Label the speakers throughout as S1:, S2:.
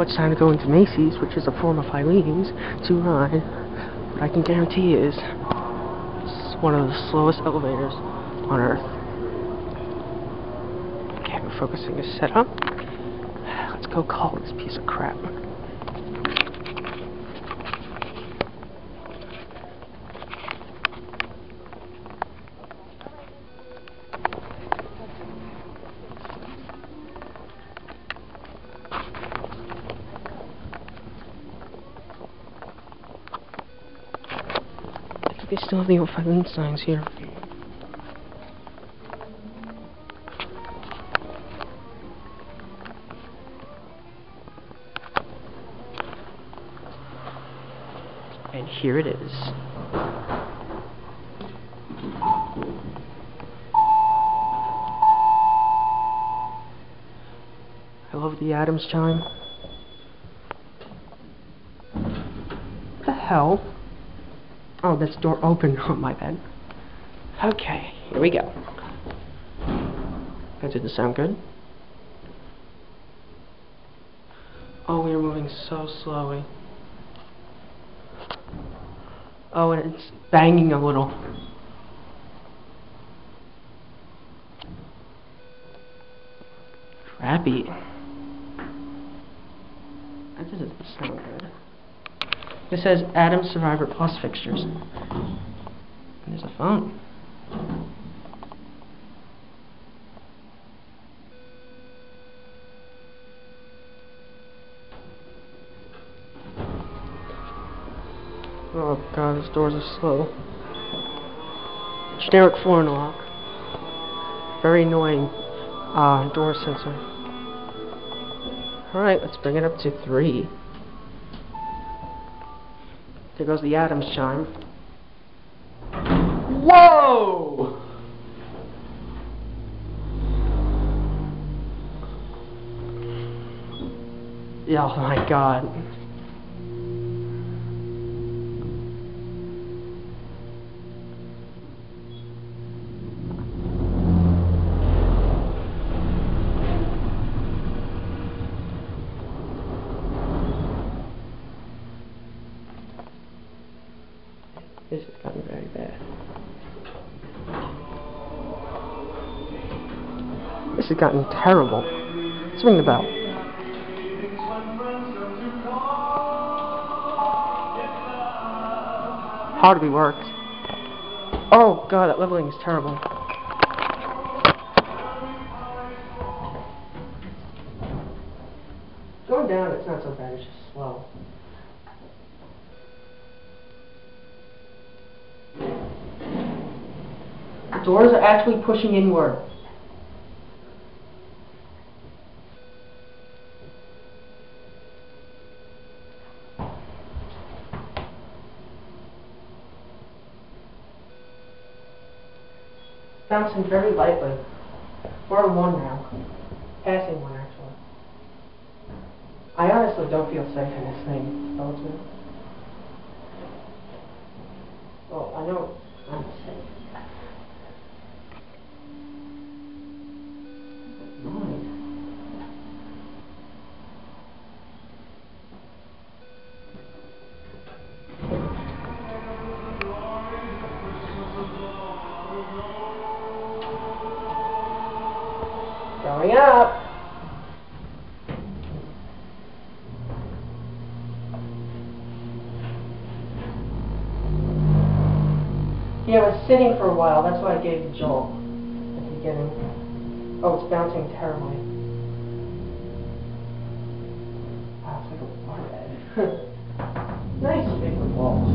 S1: now it's time to go into Macy's, which is a form of Filene's, to ride. What I can guarantee is it's one of the slowest elevators on Earth. Okay, focusing is set up. Let's go call this piece of crap. They still have the old Filene signs here. And here it is. I love the Adams chime. What the hell? Oh, that's door open. on oh, my bed. Okay, here we go. That didn't sound good. Oh, we are moving so slowly. Oh, and it's banging a little. Crappy. That doesn't sound good. It says Adam Survivor Plus fixtures. There's a phone. Oh god, these doors are slow. Generic floor lock. Very annoying uh, door sensor. Alright, let's bring it up to three. There goes the Adams chime. Whoa! Yeah, Oh my god. This has gotten very bad. Has gotten terrible. Let's ring the bell. Be worked. Oh god, that leveling is terrible. Going down, it's not so bad, it's just slow. The doors are actually pushing inward. Bouncing very lightly. We're on one now. Passing one, actually. I honestly don't feel safe in this thing, Skeleton. Well, I know Yeah, I was sitting for a while. That's why I gave the jolt at the beginning. Oh, it's bouncing terribly. It's nice big walls.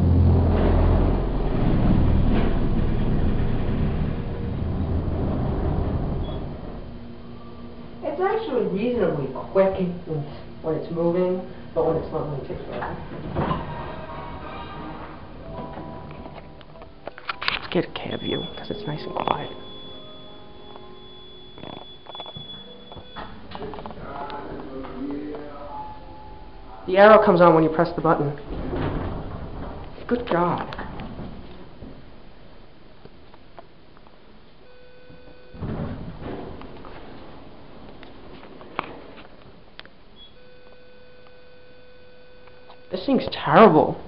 S1: It's actually reasonably quick when when it's moving, but when it's not, it takes forever. Get a cab view, because it's nice and quiet. The arrow comes on when you press the button. Good God. This thing's terrible.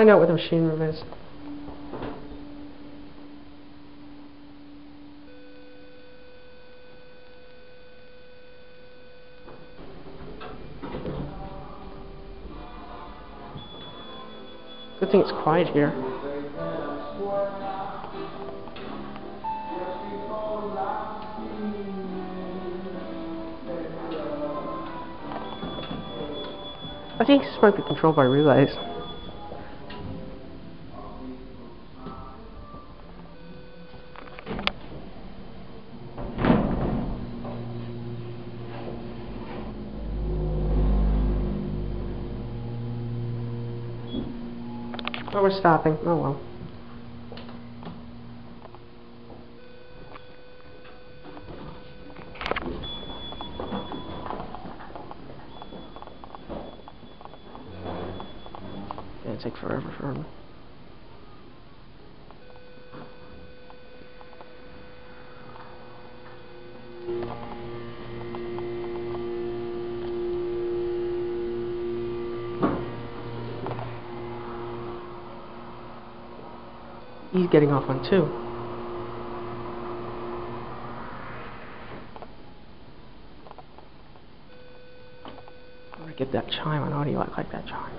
S1: Find out where the machine room is. Good thing it's quiet here. I think this might be controlled by relays. Oh, we're stopping. Oh well. Gonna take forever for him. He's getting off on two. I'm gonna get that chime on audio. I like that chime.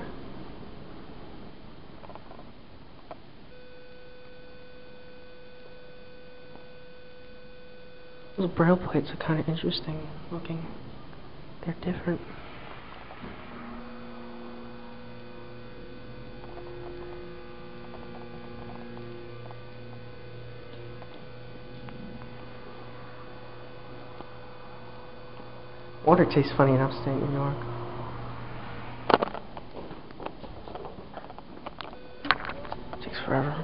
S1: Those braille plates are kind of interesting looking. They're different. Water tastes funny in upstate New York. Takes forever.